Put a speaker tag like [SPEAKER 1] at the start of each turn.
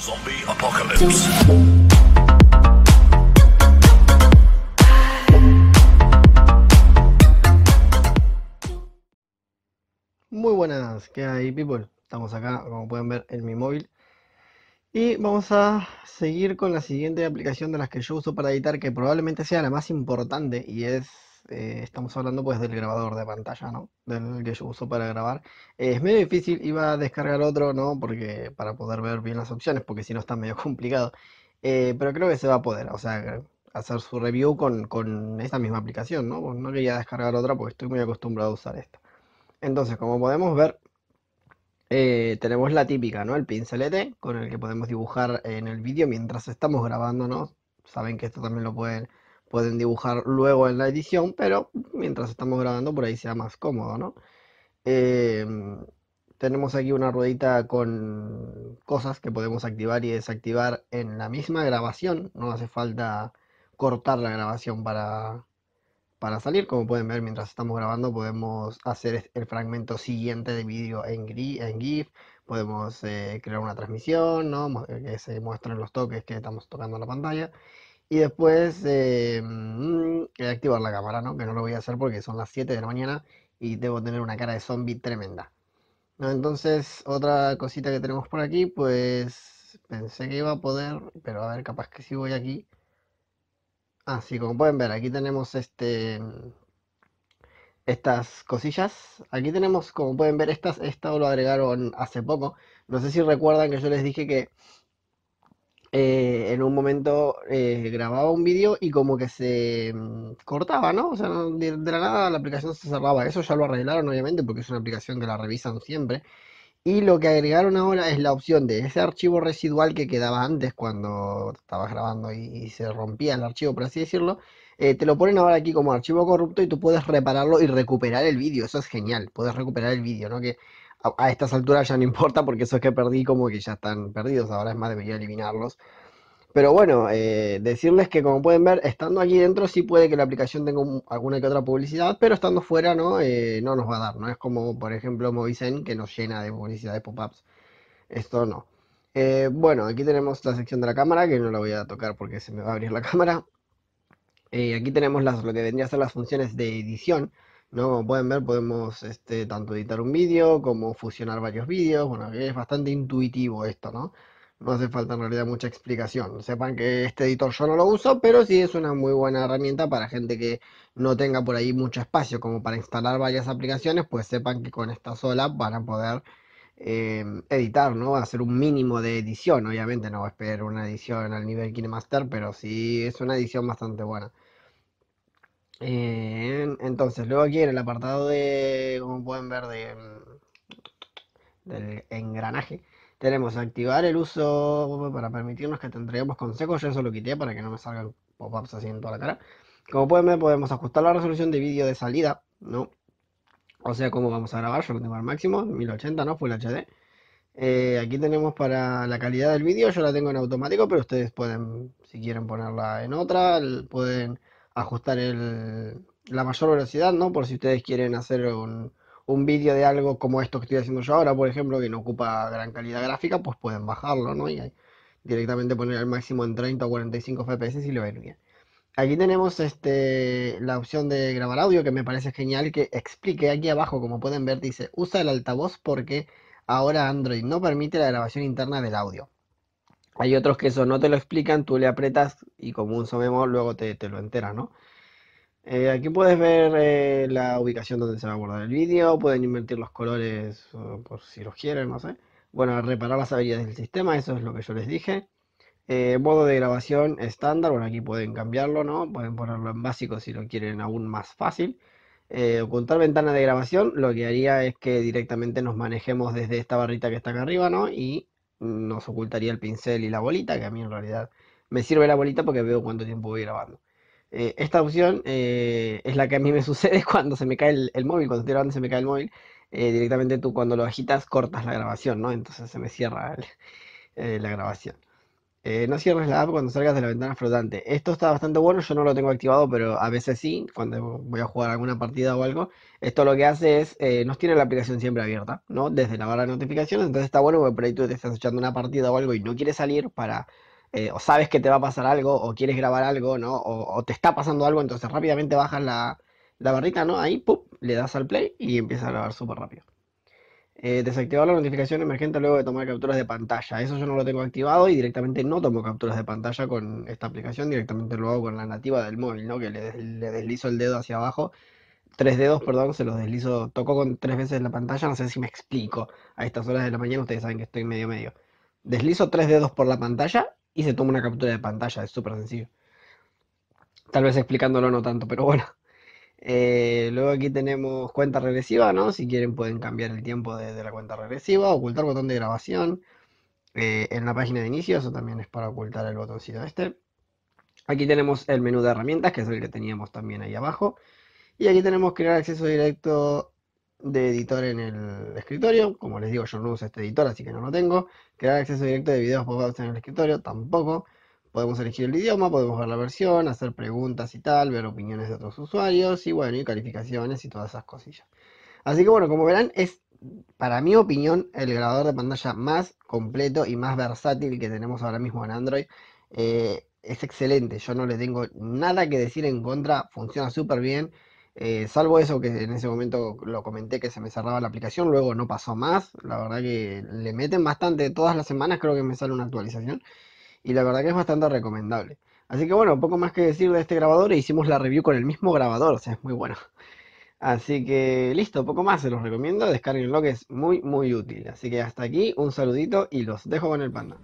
[SPEAKER 1] Zombie Apocalypse.
[SPEAKER 2] Muy buenas, ¿qué hay people? Estamos acá, como pueden ver, en mi móvil. Y vamos a seguir con la siguiente aplicación de las que yo uso para editar, que probablemente sea la más importante, y es, eh, estamos hablando pues del grabador de pantalla, ¿no? Del que yo uso para grabar. Eh, es medio difícil, iba a descargar otro, ¿no? Porque para poder ver bien las opciones, porque si no está medio complicado. Eh, pero creo que se va a poder, o sea, hacer su review con, con esta misma aplicación, ¿no? No quería descargar otra porque estoy muy acostumbrado a usar esta. Entonces, como podemos ver, tenemos la típica, ¿no? El pincelete con el que podemos dibujar en el vídeo mientras estamos grabando, ¿no? Saben que esto también lo pueden, pueden dibujar luego en la edición, pero mientras estamos grabando por ahí sea más cómodo, ¿no? Em, tenemos aquí una ruedita con cosas que podemos activar y desactivar en la misma grabación. No hace falta cortar la grabación para, para salir. Como pueden ver, mientras estamos grabando podemos hacer el fragmento siguiente de vídeo en, en GIF, podemos eh, crear una transmisión, ¿no? que se muestren los toques que estamos tocando en la pantalla. Y después eh, mm, activar la cámara, ¿no? que no lo voy a hacer porque son las 7 de la mañana y debo tener una cara de zombie tremenda. Entonces, otra cosita que tenemos por aquí, pues pensé que iba a poder, pero a ver, capaz que si voy aquí. Ah, sí, como pueden ver, aquí tenemos este estas cosillas. Aquí tenemos, como pueden ver, estas, esto lo agregaron hace poco. No sé si recuerdan que yo les dije que eh, en un momento eh, grababa un vídeo y como que se mm, cortaba, ¿no? O sea, de, la nada la aplicación se cerraba. Eso ya lo arreglaron, obviamente, porque es una aplicación que la revisan siempre. Y lo que agregaron ahora es la opción de ese archivo residual que quedaba antes cuando estabas grabando y, se rompía el archivo, por así decirlo. Eh, te lo ponen ahora aquí como archivo corrupto y tú puedes repararlo y recuperar el vídeo. Eso es genial. Puedes recuperar el vídeo, ¿no? A, estas alturas ya no importa porque esos que perdí como que ya están perdidos. Ahora es más, debería eliminarlos. Pero bueno, eh, decirles que como pueden ver, estando aquí dentro sí puede que la aplicación tenga alguna que otra publicidad, pero estando fuera no, eh, no nos va a dar. No es como, por ejemplo, Movicen que nos llena de publicidad de pop-ups. Esto no. Eh, bueno, aquí tenemos la sección de la cámara, que no la voy a tocar porque se me va a abrir la cámara. aquí tenemos las, lo que vendría a ser las funciones de edición. ¿No? Como pueden ver, podemos este, tanto editar un vídeo como fusionar varios vídeos. Bueno, es bastante intuitivo esto, ¿no? No hace falta en realidad mucha explicación. Sepan que este editor yo no lo uso, pero sí es una muy buena herramienta para gente que no tenga por ahí mucho espacio como para instalar varias aplicaciones, pues sepan que con esta sola van a poder eh, editar, ¿no? Hacer un mínimo de edición. Obviamente no va a esperar una edición al nivel KineMaster, pero sí es una edición bastante buena. Entonces, luego aquí en el apartado de, como pueden ver, de, del engranaje tenemos activar el uso para permitirnos que te entreguemos consejos. Yo eso lo quité para que no me salgan pop-ups así en toda la cara. Como pueden ver, podemos ajustar la resolución de vídeo de salida, ¿no? O sea, cómo vamos a grabar. Yo lo tengo al máximo, 1080, ¿no? Full HD. Eh, aquí tenemos para la calidad del vídeo, yo la tengo en automático, pero ustedes pueden, si quieren ponerla en otra, pueden ajustar la mayor velocidad, ¿no? Por si ustedes quieren hacer un, un vídeo de algo como esto que estoy haciendo yo ahora, por ejemplo, que no ocupa gran calidad gráfica, pues pueden bajarlo, ¿no? Y directamente poner el máximo en 30 o 45 FPS y a ir bien. Aquí tenemos este, la opción de grabar audio que me parece genial que explique aquí abajo, como pueden ver, dice usa el altavoz porque ahora Android no permite la grabación interna del audio. Hay otros que eso no te lo explican, tú le apretas y como un somemo luego te, te lo enteras, ¿no? Eh, aquí puedes ver eh, la ubicación donde se va a guardar el vídeo, pueden invertir los colores por si los quieren, no sé. Bueno, reparar las habilidades del sistema, eso es lo que yo les dije. Eh, modo de grabación estándar, bueno, aquí pueden cambiarlo, ¿no? Pueden ponerlo en básico si lo quieren aún más fácil. ocultar ventana de grabación, lo que haría es que directamente nos manejemos desde esta barrita que está acá arriba, ¿no? Y nos ocultaría el pincel y la bolita, que a mí en realidad me sirve la bolita porque veo cuánto tiempo voy grabando. Eh, esta opción eh, es la que a mí me sucede cuando se me cae el, móvil, cuando estoy grabando se me cae el móvil. Eh, directamente tú cuando lo agitas cortas la grabación, ¿no? Entonces se me cierra la grabación. Eh, no cierres la app cuando salgas de la ventana flotante. Esto está bastante bueno, yo no lo tengo activado, pero a veces sí, cuando voy a jugar alguna partida o algo. Esto lo que hace es, eh, nos tiene la aplicación siempre abierta, ¿no? Desde la barra de notificaciones, entonces está bueno porque por ahí tú te estás echando una partida o algo y no quieres salir para, eh, o sabes que te va a pasar algo, o quieres grabar algo, ¿no? O, te está pasando algo, entonces rápidamente bajas la, la barrita, ¿no? Ahí, ¡pum! le das al play y empieza a grabar súper rápido. Eh, desactivar la notificación emergente luego de tomar capturas de pantalla. Eso yo no lo tengo activado y directamente no tomo capturas de pantalla con esta aplicación, directamente lo hago con la nativa del móvil, ¿no? Que le, deslizo el dedo hacia abajo, tres dedos, perdón, se los deslizo, toco con tres veces la pantalla, no sé si me explico. A estas horas de la mañana ustedes saben que estoy medio medio. Deslizo tres dedos por la pantalla y se toma una captura de pantalla, es súper sencillo. Tal vez explicándolo no tanto, pero bueno. Eh, luego aquí tenemos cuenta regresiva, ¿no? Si quieren pueden cambiar el tiempo de, la cuenta regresiva, ocultar botón de grabación eh, en la página de inicio, eso también es para ocultar el botoncito este. Aquí tenemos el menú de herramientas, que es el que teníamos también ahí abajo. Y aquí tenemos crear acceso directo de editor en el escritorio. Como les digo, yo no uso este editor, así que no lo tengo. Crear acceso directo de videos pop en el escritorio, tampoco. Podemos elegir el idioma, podemos ver la versión, hacer preguntas y tal, ver opiniones de otros usuarios y bueno, y calificaciones y todas esas cosillas. Así que bueno, como verán, es para mi opinión el grabador de pantalla más completo y más versátil que tenemos ahora mismo en Android. Eh, es excelente, yo no le tengo nada que decir en contra, funciona súper bien. Eh, salvo eso que en ese momento lo comenté que se me cerraba la aplicación, luego no pasó más. La verdad que le meten bastante, todas las semanas creo que me sale una actualización y la verdad que es bastante recomendable. Así que bueno, poco más que decir de este grabador e hicimos la review con el mismo grabador, o sea, es muy bueno. Así que listo, poco más, se los recomiendo, descarguenlo que es muy muy útil. Así que hasta aquí, un saludito y los dejo con el panda.